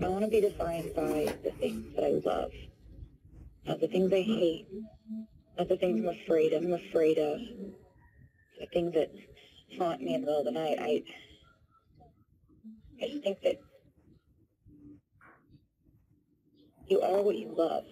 I want to be defined by the things that I love, not the things I hate, not the things I'm afraid of. I'm afraid of the things that haunt me in the middle of the night. I, I just think that you are what you love.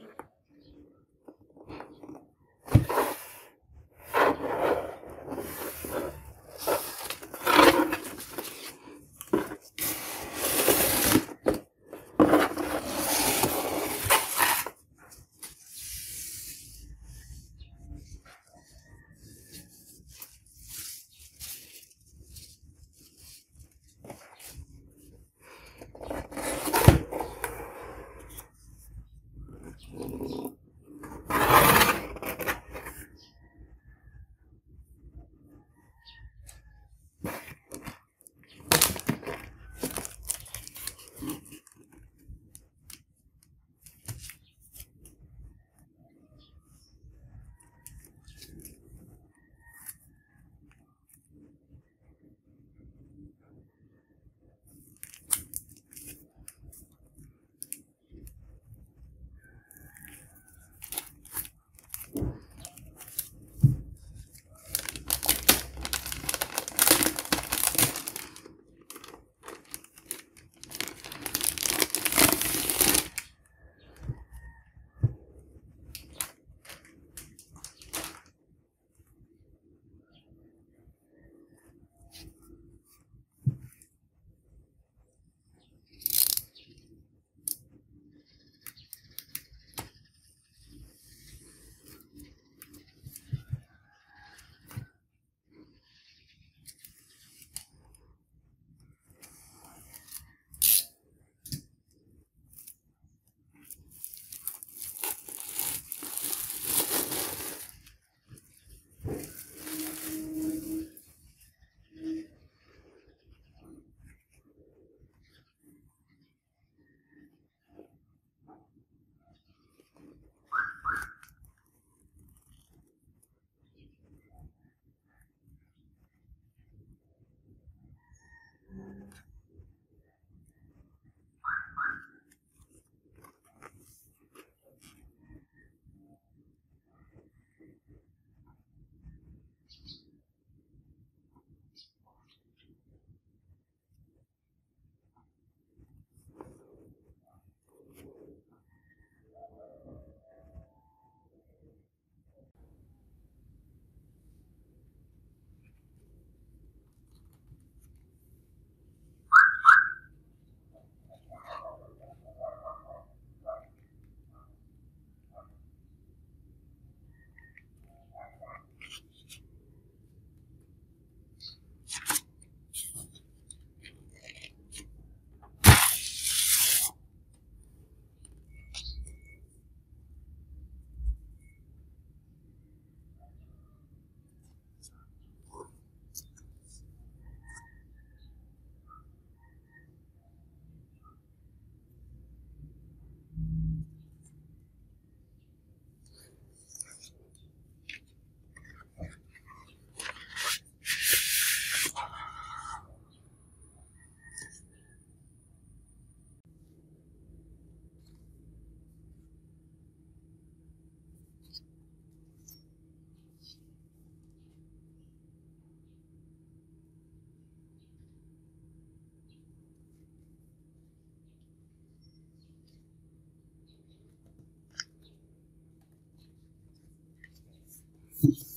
Mm-hmm.